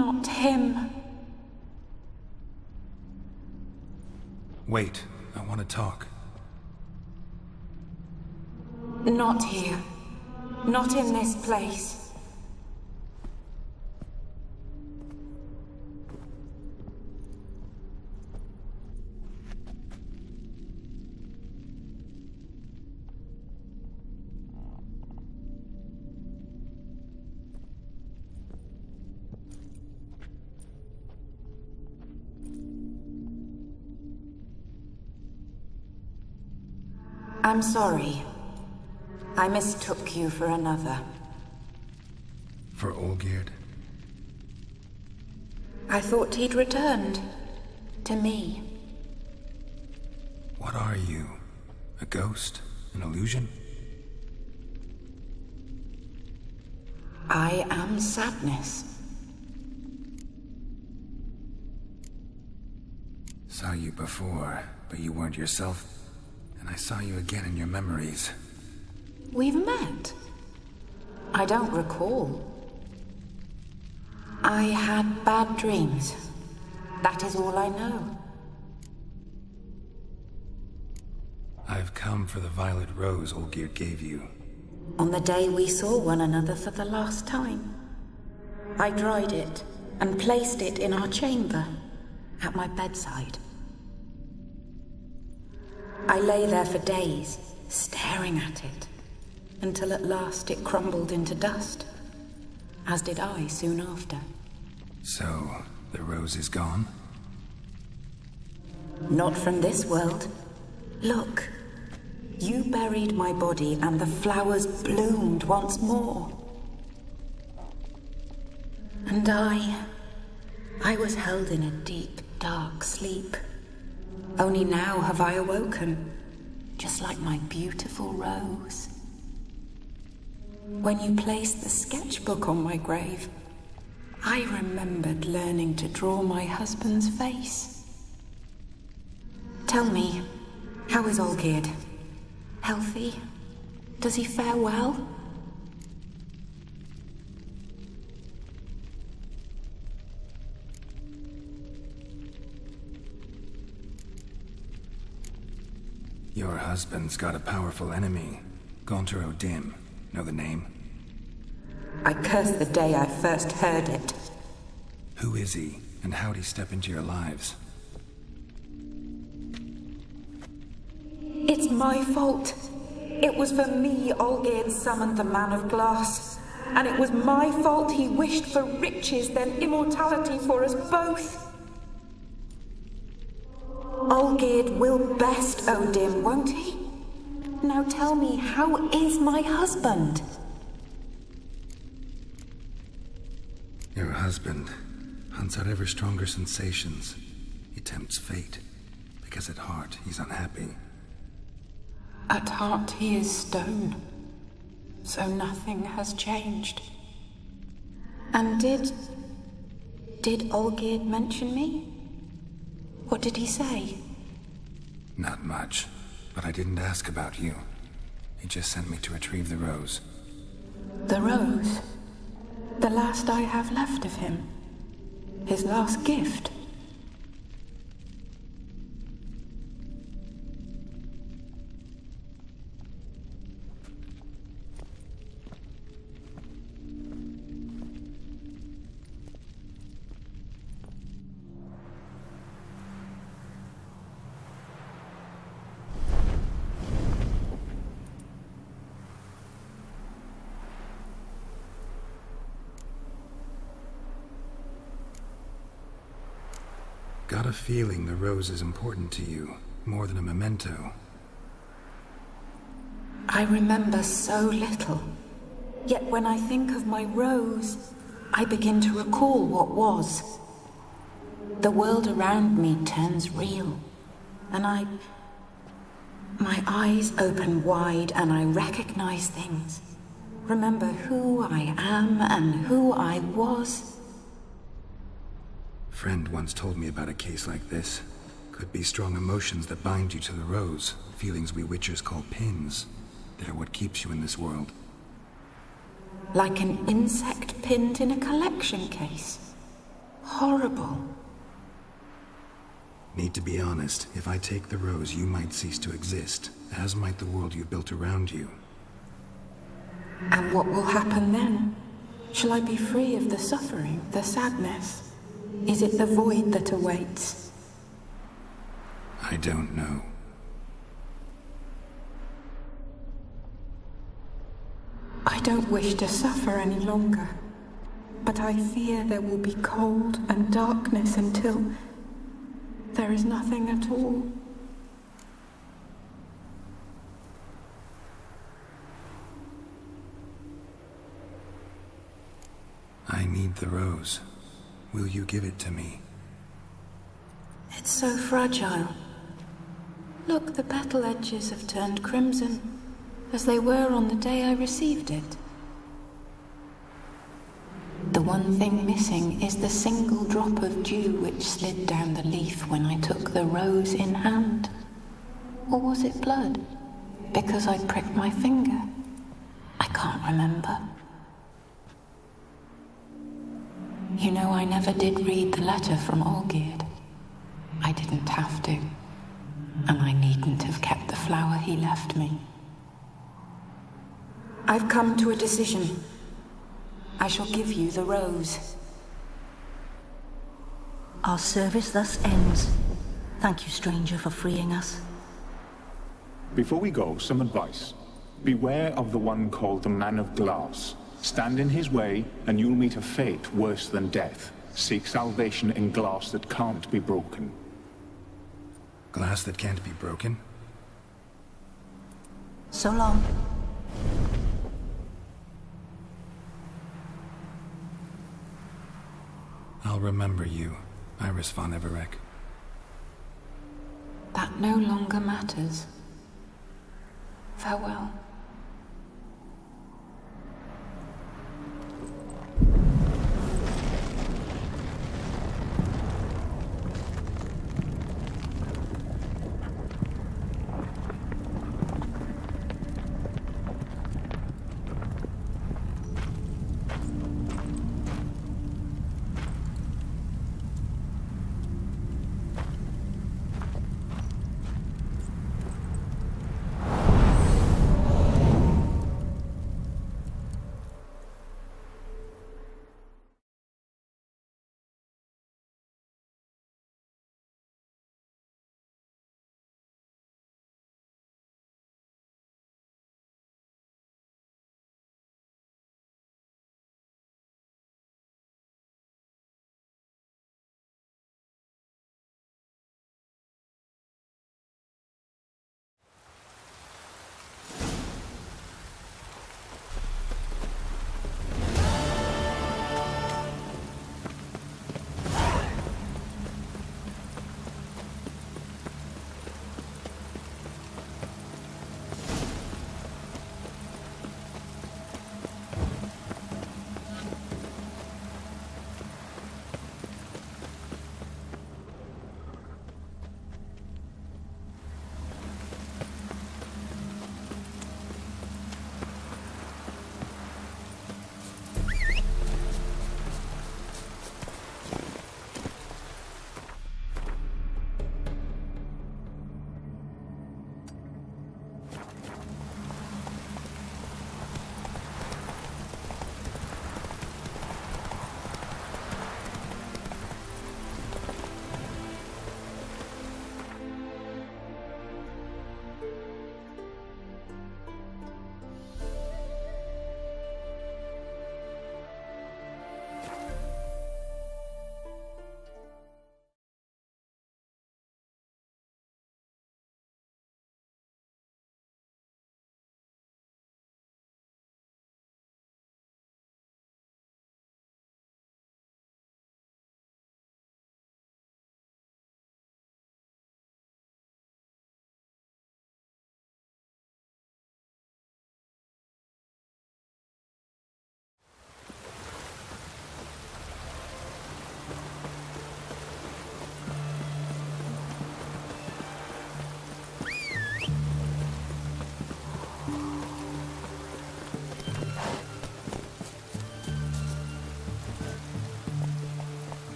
not him. Wait, I want to talk. Not here. Not in this place. I'm sorry. I mistook you for another. For Olgierd? I thought he'd returned. To me. What are you? A ghost? An illusion? I am sadness. Saw you before, but you weren't yourself. And I saw you again in your memories. We've met. I don't recall. I had bad dreams. That is all I know. I've come for the violet rose Olgierd gave you. On the day we saw one another for the last time, I dried it and placed it in our chamber at my bedside. I lay there for days, staring at it, until at last it crumbled into dust, as did I soon after. So, the rose is gone? Not from this world. Look, you buried my body and the flowers bloomed once more. And I. I was held in a deep, dark sleep. Only now have I awoken, just like my beautiful rose. When you placed the sketchbook on my grave, I remembered learning to draw my husband's face. Tell me, how is Olgierd? Healthy? Does he fare well? Your husband's got a powerful enemy. Gaunter O'Dim. Know the name? I curse the day I first heard it. Who is he, and how'd he step into your lives? It's my fault. It was for me Olgierd summoned the Man of Glass. And it was my fault he wished for riches, then immortality for us both. Olgierd will best O'Dim, won't he? Now tell me, how is my husband? Your husband hunts out ever stronger sensations. He tempts fate, because at heart he's unhappy. At heart he is stone, so nothing has changed. And did. did Olgierd mention me? What did he say? Not much, but I didn't ask about you. He just sent me to retrieve the rose. The rose? The last I have left of him? His last gift? Got a feeling the rose is important to you, more than a memento. I remember so little. Yet when I think of my rose, I begin to recall what was. The world around me turns real, and I. My eyes open wide and I recognize things. Remember who I am and who I was. Friend once told me about a case like this. Could be strong emotions that bind you to the rose, feelings we witchers call pins. They're what keeps you in this world. Like an insect pinned in a collection case. Horrible. Need to be honest, if I take the rose, you might cease to exist, as might the world you've built around you. And what will happen then? Shall I be free of the suffering, the sadness? Is it the void that awaits? I don't know. I don't wish to suffer any longer, but I fear there will be cold and darkness until there is nothing at all. I need the rose. Will you give it to me? It's so fragile. Look, the petal edges have turned crimson as they were on the day I received it. The one thing missing is the single drop of dew which slid down the leaf when I took the rose in hand. Or was it blood? Because I pricked my finger? I can't remember. You know, I never did read the letter from Olgierd. I didn't have to. And I needn't have kept the flower he left me. I've come to a decision. I shall give you the rose. Our service thus ends. Thank you, stranger, for freeing us. Before we go, some advice. Beware of the one called the Man of Glass. Stand in his way, and you'll meet a fate worse than death. Seek salvation in glass that can't be broken. Glass that can't be broken? So long. I'll remember you, Iris von Everec. That no longer matters. Farewell.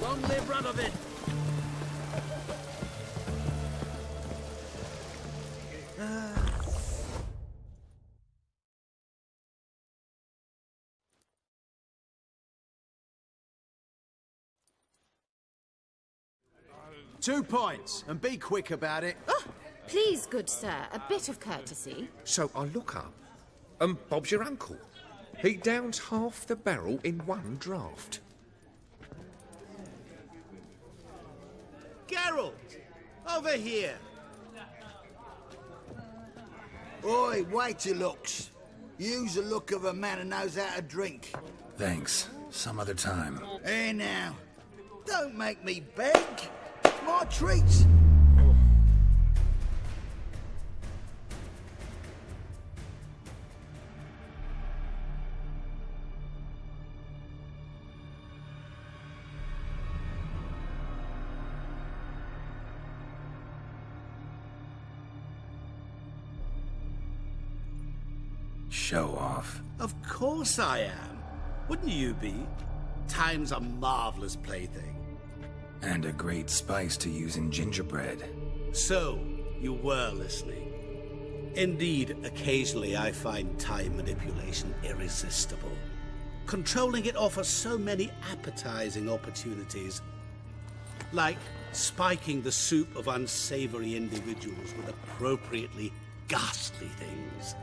Long live Radovid! Two points, and be quick about it. Oh, please, good sir, a bit of courtesy. So I look up, and Bob's your uncle. He downs half the barrel in one draft. Geralt! Over here! Oi, wait your looks. Use the look of a man who knows how to drink. Thanks. Some other time. Here now. Don't make me beg. It's my treat. Show off. Of course I am. Wouldn't you be? Time's a marvelous plaything. And a great spice to use in gingerbread. So, you were listening. Indeed, occasionally I find time manipulation irresistible. Controlling it offers so many appetizing opportunities. Like spiking the soup of unsavory individuals with appropriately ghastly things.